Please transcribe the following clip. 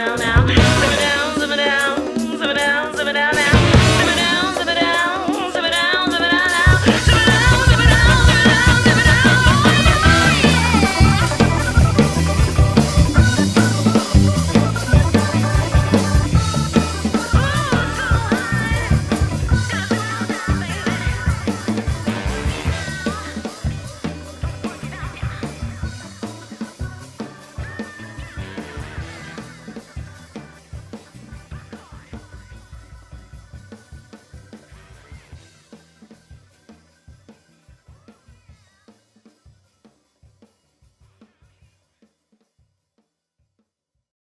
down